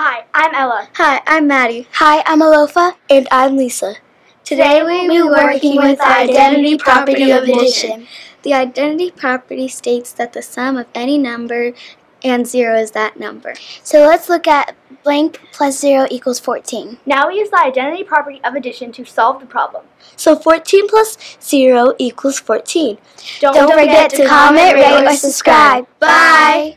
Hi, I'm Ella. Hi, I'm Maddie. Hi, I'm Alofa. And I'm Lisa. Today we will be working with the identity property of addition. The identity property states that the sum of any number and zero is that number. So let's look at blank plus zero equals 14. Now we use the identity property of addition to solve the problem. So 14 plus 0 equals 14. Don't, Don't forget, forget to comment, rate, or subscribe. Bye!